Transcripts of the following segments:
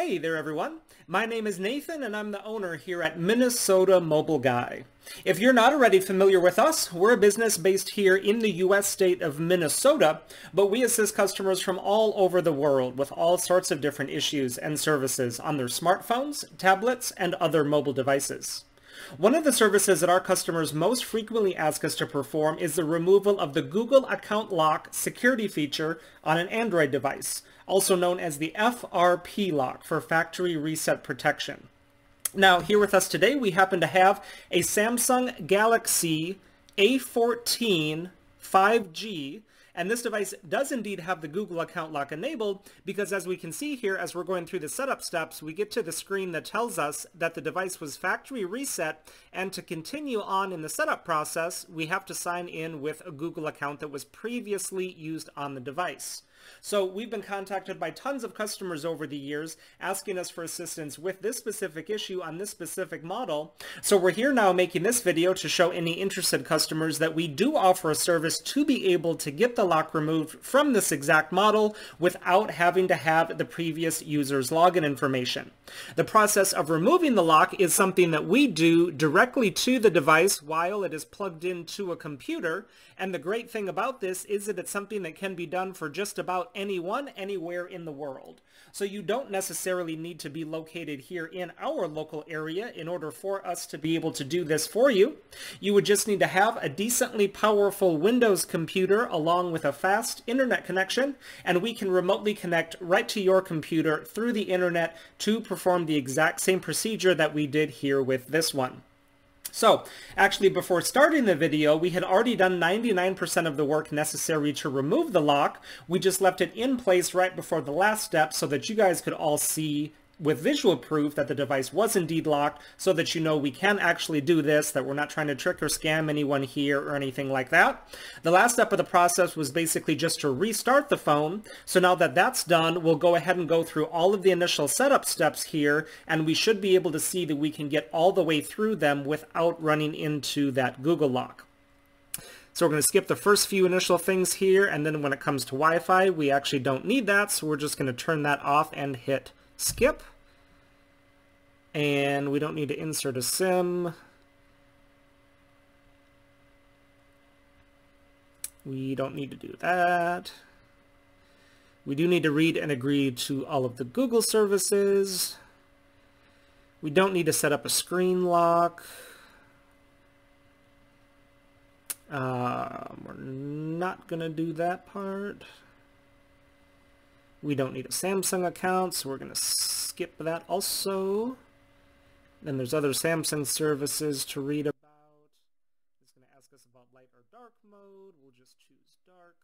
Hey there everyone. My name is Nathan and I'm the owner here at Minnesota Mobile Guy. If you're not already familiar with us, we're a business based here in the US state of Minnesota, but we assist customers from all over the world with all sorts of different issues and services on their smartphones, tablets, and other mobile devices. One of the services that our customers most frequently ask us to perform is the removal of the Google Account Lock security feature on an Android device, also known as the FRP lock for factory reset protection. Now, here with us today, we happen to have a Samsung Galaxy A14 5G and this device does indeed have the Google account lock enabled because as we can see here, as we're going through the setup steps, we get to the screen that tells us that the device was factory reset. And to continue on in the setup process, we have to sign in with a Google account that was previously used on the device. So we've been contacted by tons of customers over the years asking us for assistance with this specific issue on this specific model. So we're here now making this video to show any interested customers that we do offer a service to be able to get the lock removed from this exact model without having to have the previous user's login information. The process of removing the lock is something that we do directly to the device while it is plugged into a computer. And the great thing about this is that it's something that can be done for just about about anyone anywhere in the world. So you don't necessarily need to be located here in our local area in order for us to be able to do this for you. You would just need to have a decently powerful Windows computer along with a fast internet connection, and we can remotely connect right to your computer through the internet to perform the exact same procedure that we did here with this one. So, actually before starting the video, we had already done 99% of the work necessary to remove the lock. We just left it in place right before the last step so that you guys could all see with visual proof that the device was indeed locked so that you know we can actually do this, that we're not trying to trick or scam anyone here or anything like that. The last step of the process was basically just to restart the phone. So now that that's done, we'll go ahead and go through all of the initial setup steps here, and we should be able to see that we can get all the way through them without running into that Google lock. So we're going to skip the first few initial things here, and then when it comes to Wi-Fi, we actually don't need that, so we're just going to turn that off and hit skip. And we don't need to insert a sim. We don't need to do that. We do need to read and agree to all of the Google services. We don't need to set up a screen lock. Uh, we're not going to do that part. We don't need a Samsung account, so we're going to skip that also. Then there's other Samsung services to read about. It's going to ask us about light or dark mode. We'll just choose dark.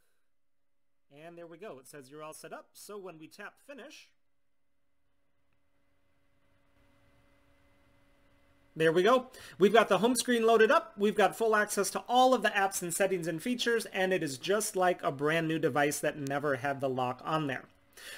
And there we go. It says you're all set up. So when we tap finish, There we go. We've got the home screen loaded up. We've got full access to all of the apps and settings and features, and it is just like a brand new device that never had the lock on there.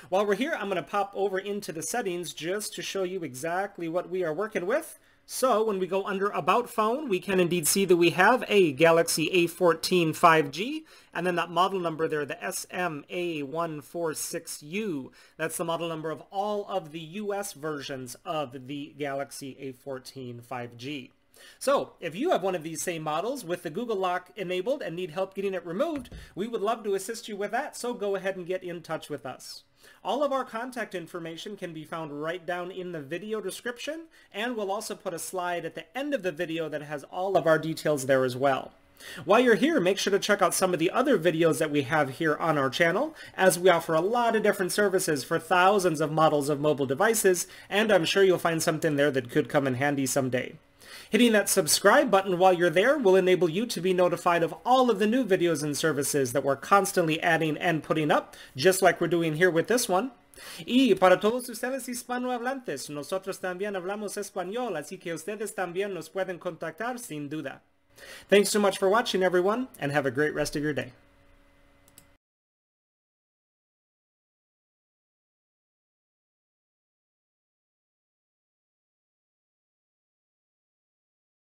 While we're here, I'm going to pop over into the settings just to show you exactly what we are working with. So when we go under About Phone, we can indeed see that we have a Galaxy A14 5G, and then that model number there, the SMA146U. That's the model number of all of the US versions of the Galaxy A14 5G. So if you have one of these same models with the Google Lock enabled and need help getting it removed, we would love to assist you with that, so go ahead and get in touch with us. All of our contact information can be found right down in the video description, and we'll also put a slide at the end of the video that has all of our details there as well. While you're here, make sure to check out some of the other videos that we have here on our channel, as we offer a lot of different services for thousands of models of mobile devices, and I'm sure you'll find something there that could come in handy someday. Hitting that subscribe button while you're there will enable you to be notified of all of the new videos and services that we're constantly adding and putting up, just like we're doing here with this one. Y para todos ustedes hispanohablantes, nosotros también hablamos español, así que ustedes también nos pueden contactar sin duda. Thanks so much for watching everyone, and have a great rest of your day.